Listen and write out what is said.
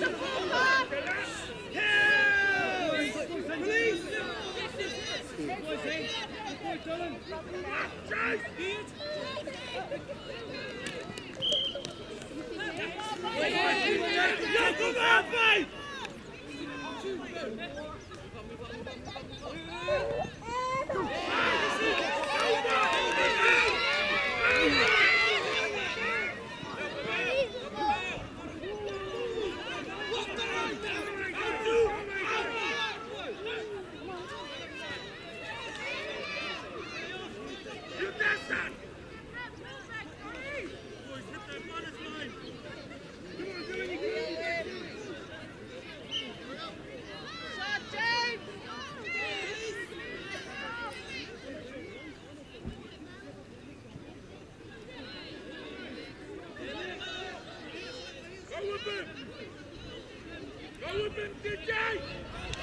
Kom aan, Go with him, DJ!